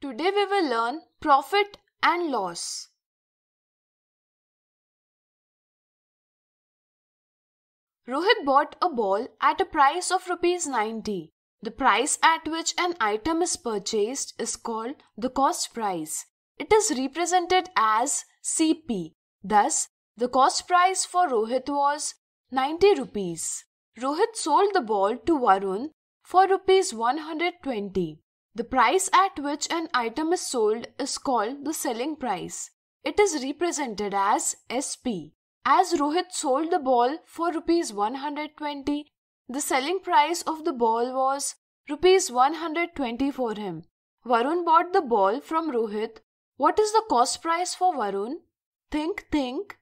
today we will learn profit and loss. Rohit bought a ball at a price of rupees 90. The price at which an item is purchased is called the cost price. It is represented as CP. Thus, the cost price for Rohit was 90 rupees. Rohit sold the ball to Varun for rupees 120. The price at which an item is sold is called the selling price. It is represented as SP. As Rohit sold the ball for rupees 120, the selling price of the ball was rupees 120 for him. Varun bought the ball from Rohit. What is the cost price for Varun? Think, think.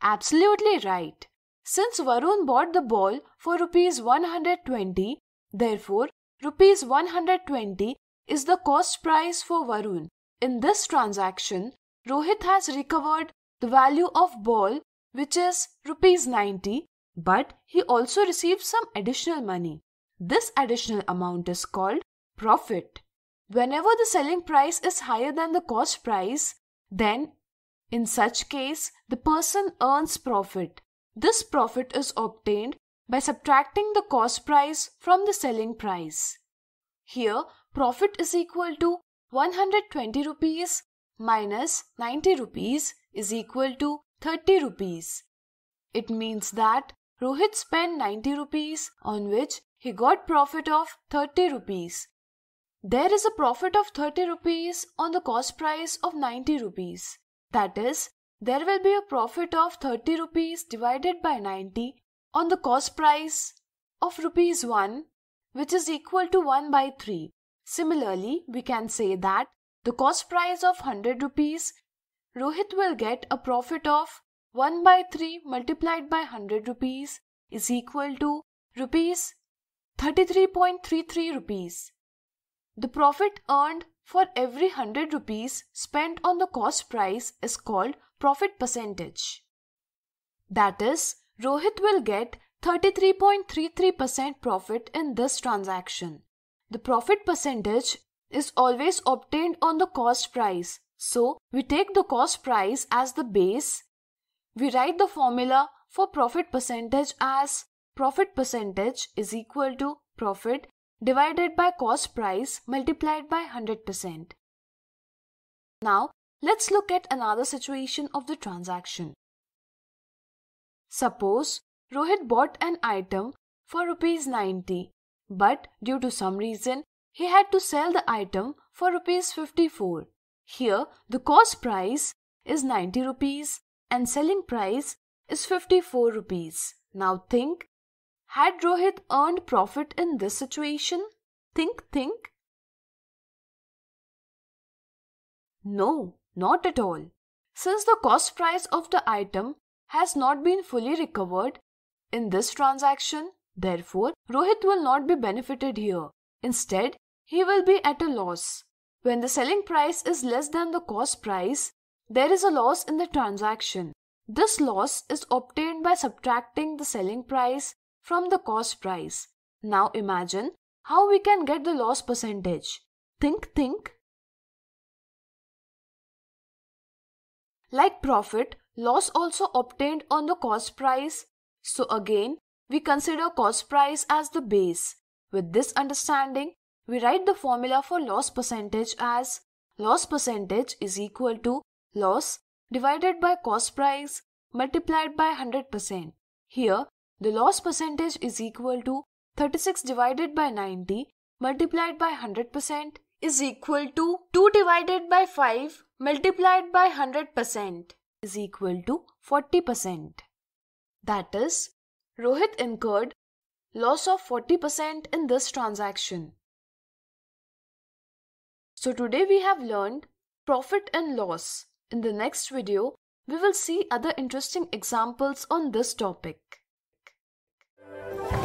Absolutely right. Since Varun bought the ball for rupees 120, therefore rupees 120 is the cost price for Varun. In this transaction, Rohit has recovered the value of ball which is rupees 90 but he also received some additional money. This additional amount is called profit. Whenever the selling price is higher than the cost price, then in such case the person earns profit. This profit is obtained by subtracting the cost price from the selling price. Here profit is equal to 120 rupees minus 90 rupees is equal to 30 rupees. It means that Rohit spent 90 rupees on which he got profit of 30 rupees. There is a profit of 30 rupees on the cost price of 90 rupees. That is, there will be a profit of 30 rupees divided by 90 on the cost price of rupees 1 which is equal to 1 by 3. Similarly, we can say that the cost price of 100 rupees, Rohit will get a profit of 1 by 3 multiplied by 100 rupees is equal to rupees 33.33 rupees. The profit earned for every 100 rupees spent on the cost price is called profit percentage. That is, Rohit will get 33.33% profit in this transaction. The profit percentage is always obtained on the cost price. So we take the cost price as the base. We write the formula for profit percentage as profit percentage is equal to profit divided by cost price multiplied by 100%. Now let's look at another situation of the transaction. Suppose Rohit bought an item for rupees 90 but due to some reason he had to sell the item for rupees 54. Here the cost price is 90 rupees and selling price is 54 rupees. Now think, had Rohit earned profit in this situation? Think, think. No, not at all. Since the cost price of the item has not been fully recovered in this transaction, therefore Rohit will not be benefited here. Instead, he will be at a loss. When the selling price is less than the cost price, there is a loss in the transaction. This loss is obtained by subtracting the selling price from the cost price. Now imagine how we can get the loss percentage. Think, think. Like profit, loss also obtained on the cost price. So again, we consider cost price as the base. With this understanding, we write the formula for loss percentage as loss percentage is equal to loss divided by cost price multiplied by 100%. Here, the loss percentage is equal to 36 divided by 90 multiplied by 100% is equal to 2 divided by 5 multiplied by 100% is equal to 40%. That is, Rohit incurred loss of 40% in this transaction. So today we have learned profit and loss. In the next video, we will see other interesting examples on this topic. Thank you